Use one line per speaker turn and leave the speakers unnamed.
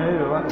没有吧